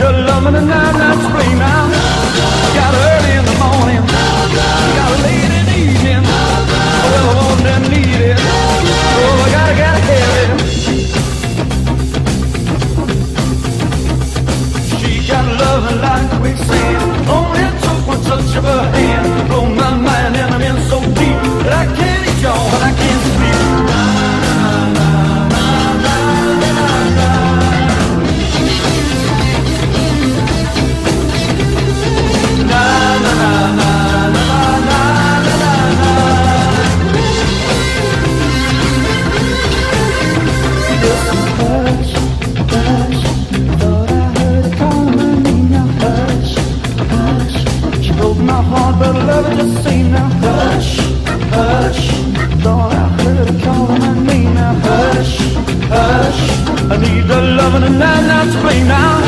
Your loving me tonight, not to blame now. Got early in the morning, got late in the evening. Well, I want and need it. Oh, I gotta, gotta have it. She got love like quicksand. Only took one touch of her hand. Blow broke my heart, but love just seen now. Hush, hush. Thought I heard her calling my name now. Hush, hush. I need the loving and not to blame now.